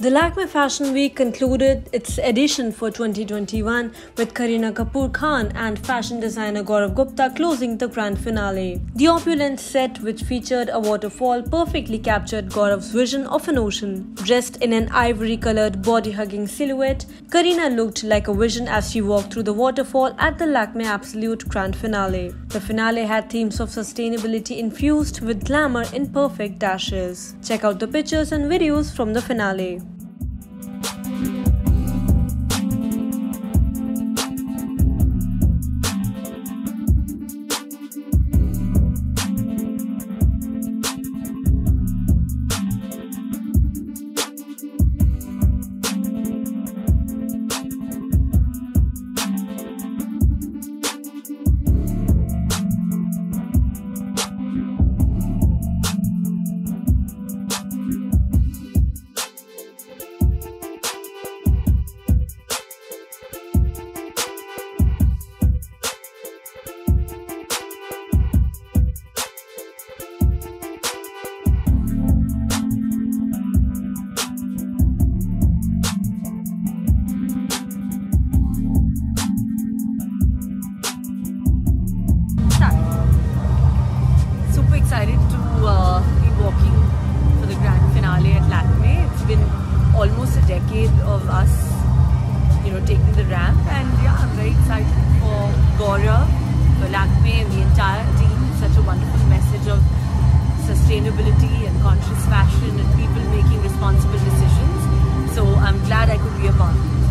The Lakme Fashion Week concluded its edition for 2021 with Kareena Kapoor Khan and fashion designer Gaurav Gupta closing the grand finale. The opulent set, which featured a waterfall, perfectly captured Gaurav's vision of an ocean. Dressed in an ivory colored body hugging silhouette, Kareena looked like a vision as she walked through the waterfall at the Lakme Absolute Grand Finale. The finale had themes of sustainability infused with glamour in perfect dashes. Check out the pictures and videos from the finale. Excited to uh, be walking for the grand finale at Lakme. It's been almost a decade of us, you know, taking the ramp, and yeah, I'm very excited for Gaurav, for Lakme, and the entire team. Such a wonderful message of sustainability and conscious fashion and people making responsible decisions. So I'm glad I could be a part of it.